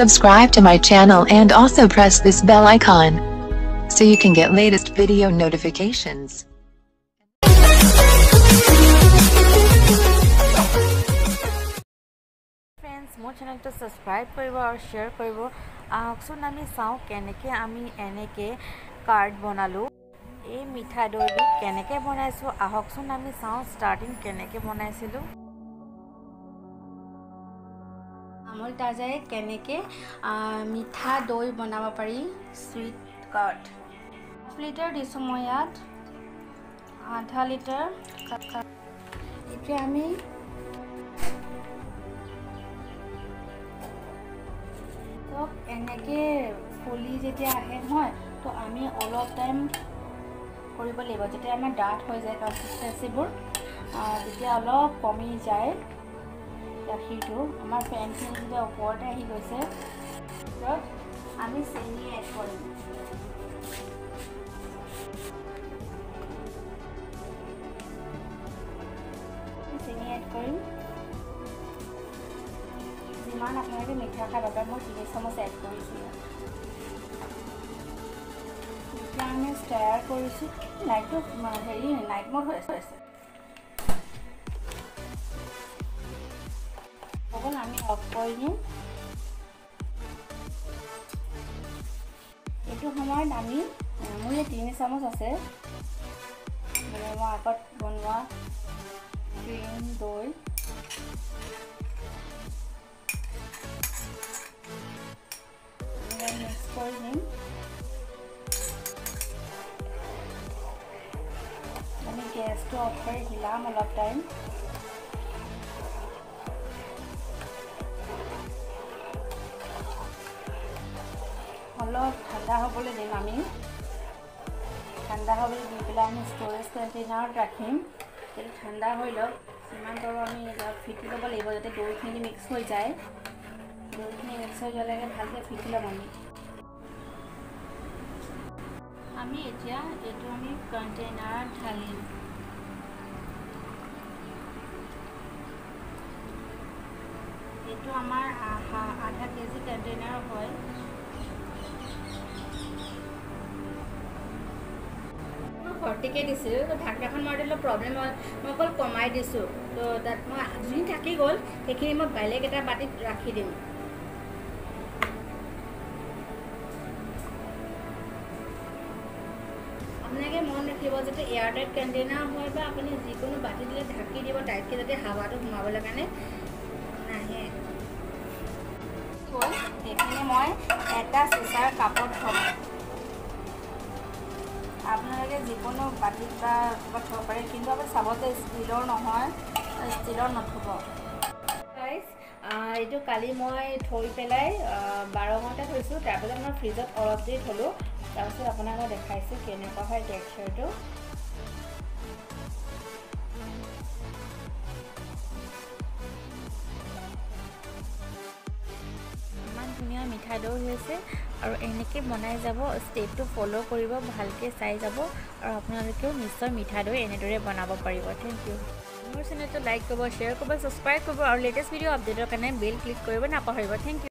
Subscribe to my channel and also press this bell icon so you can get latest video notifications. Friends মোৰ চেনেলটো subscribe কৰিব আৰু share কৰিব আহকচোন আমি চাওঁ কেনেকৈ আমি এনেকৈ কাৰ্ড বনালোঁ এই মিঠা দৈবিধ কেনেকৈ বনাইছোঁ আহকচোন আমি চাওঁ ষ্টাৰ্টিং কেনেকৈ বনাইছিলোঁ আমুল তাজাই কেনেকৈ মিঠা দৈ বনাব পাৰি চুইট কাৰ্ড হাফ লিটাৰ দিছোঁ মই ইয়াত। আধা লিটাৰ। এতিয়া আমি চব এনেকৈ ফুলি যেতিয়া আহে নহয় তো আমি অলপ টাইম কৰিব লাগিব। যেতিয়া আমাৰ ডাঠ হৈ যায় কনচিষ্টেঞ্চিবোৰ যেতিয়া অলপ কমি যায়। গাখীৰটো আমাৰ ফেনখিনি যেতিয়া ওপৰতে আহি গৈছে তাৰপিছত আমি চেনি এড কৰিম। চেনি এড কৰিম। যিমান আপোনালোকে মিঠা খাই বাবে মই তিনি চামুচ এড কৰিছোঁ। এতিয়া আমি ষ্টাৰ কৰিছোঁ। লাইটটো হেৰি নাইট মোড হৈ আছে। অকল আমি অফ কৰি দিওঁ। এইটো সময়ত আমি এই তিনি চামুচ আছে মই আগত বনোৱা ক্ৰীম দৈ মিক্স কৰি দিম। আমি গেছটো অফ কৰি হিলাম অলপ টাইম অলপ ঠাণ্ডা হ'বলৈ দিম আমি। ঠাণ্ডা হ'বলৈ দি পেলাই আমি ষ্ট'ৰেজ কণ্টেইনাৰত ৰাখিম। সেইটো ঠাণ্ডা হৈ লওক যিমান পাৰোঁ আমি ফিটি ল'ব লাগিব যাতে দৈখিনি মিক্স হৈ যায়। দৈখিনি মিক্স হৈ যোৱালৈকে ভালকৈ ফিটি ল'ম আমি। আমি এতিয়া এইটো আমি কণ্টেইনাৰত ঢালিম। এইটো আমাৰ আধা কেজি কণ্টেইনাৰ হয়। ভৰ্তিকৈ দিছিলোঁ ঢাকনাখন মাৰোঁতে অলপ প্ৰব্লেম হ'ল মই অকল কমাই দিছোঁ। তো তাত মই যোনখিনি থাকি গ'ল সেইখিনি মই বেলেগ এটা বাতিত ৰাখি দিম। আপোনালোকে মন ৰাখিব যাতে এয়াৰটাইট কণ্টেইনাৰ হয় বা আপুনি যিকোনো বাতি দিলে ঢাকি দিব টাইটকৈ যাতে হাৱাটো সোমাবলৈ কাৰণে নাহে। সেইখিনি মই এটা চিচাৰ কাপত থ'ম। যিকোনো বাতিত বা কিবা থ'ব পাৰে কিন্তু আপুনি চাব যে ষ্টীলৰ নহয় ষ্টীলৰ নথ'ব। এইটো কালি মই থৈ পেলাই বাৰ ঘণ্টা থৈছোঁ। তাৰপিছত মই ফ্ৰিজত অলপ দেৰি থ'লোঁ। তাৰপিছত আপোনাক মই দেখাইছোঁ কেনেকুৱা হয় টেক্সাৰটো মিঠা দৈ হৈছে আৰু এনেকৈ বনাই যাব ষ্টেপটো ফ'ল' কৰিব ভালকৈ চাই যাব আৰু আপোনালোকেও নিশ্চয় মিঠা দৈ এনেদৰে বনাব পাৰিব। থেংক ইউ মোৰ চেনেলটো লাইক কৰিব শ্বেয়াৰ কৰিব ছাবস্ক্ৰাইব কৰিব আৰু লেটেষ্ট ভিডিঅ' আপডেটৰ কাৰণে বেল ক্লিক কৰিব নাপাহৰিব। Thank U